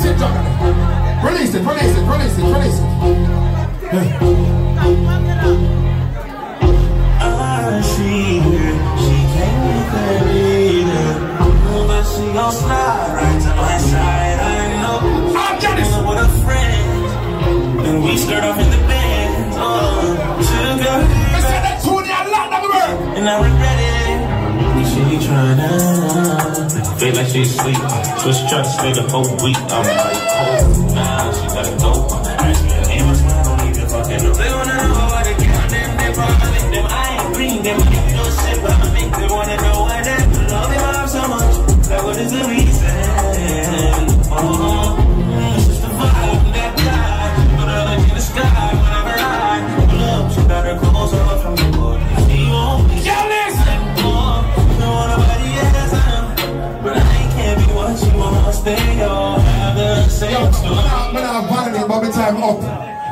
Release it. Release it, release it, release it, release it. So she tried to stay the whole week. I'm like, oh, now she gotta go. Ask me don't fucking know. They wanna them, them. I ain't bring them, I no shit, but I make them wanna Yo, I'm violate, but my time up.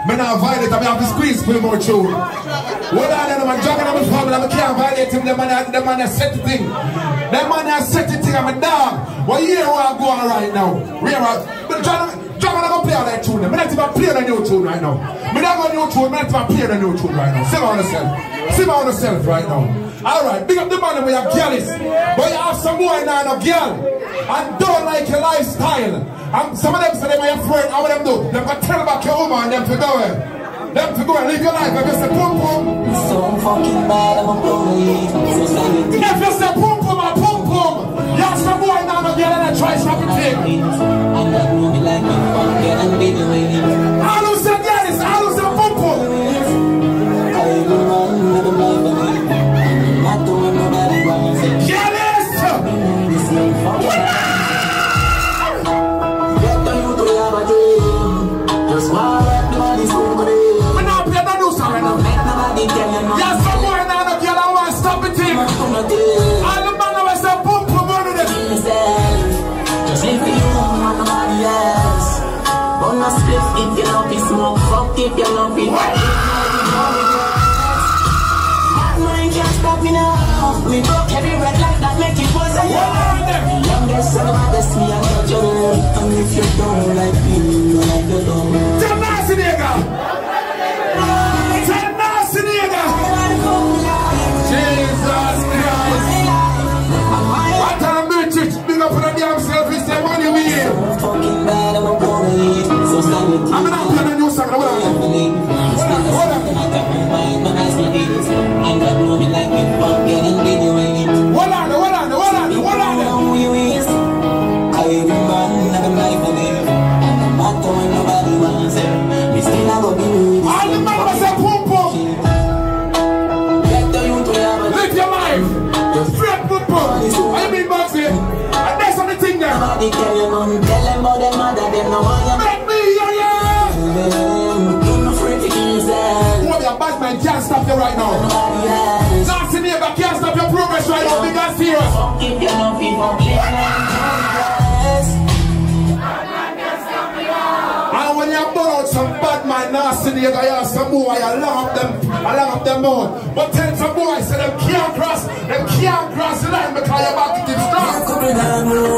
I'm not violate, I'm have to squeeze for more tune. What are them, I'm jogging on my family, I can't violate him, the man, the man has set the thing. The man has set the thing, I'm a dog. What year I'm going right now? Real right. But John, John, I'm gonna play all that tune. I'm not even playing a new tune right now. I'm not gonna new tune, I'm not even playing a new tune right now. Sit on yourself. Sit on yourself right now. Alright, big up the man where you're jealous. But you have some boy now, no girl. And don't like your lifestyle. And some of them say they are afraid. How them do? Them can tell about your woman and them to go away. Them to go and live your life. If you say pum pum. So fucking bad, I'm a bully. If you say pum pum or pum pum. You have some boy now, no girl and they try stop smoke fuck if you love it. Mine can't stop me now. We broke every red light that make it was a of. Youngest and baddest me and touch your own. And if you don't like thing tell you nothing, tell them about them mother, them no want you. Make me yeah yeah. I'm afraid to kill yourself. What your bad man can't stop you right now. Nobody else. Nancy neighbor can't stop your progress right now. Big and serious. Fuck if you know people play And when you burn out some bad man nasty nigga, you have some boy, you lock up them, I up them mouth. But tell some boy, say them can't cross, them can't cross the line because your back is strong. Couple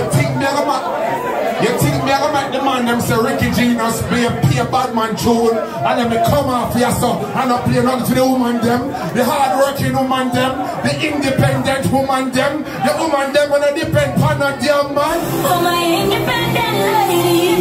You think me gonna ma- You think me gonna the man them say Ricky Genius play a play a bad man tune, and then me come off here so and I play nothing to the woman them, the hard working woman them, the independent woman them, the woman them when I depend on a damn man. For my independent lady.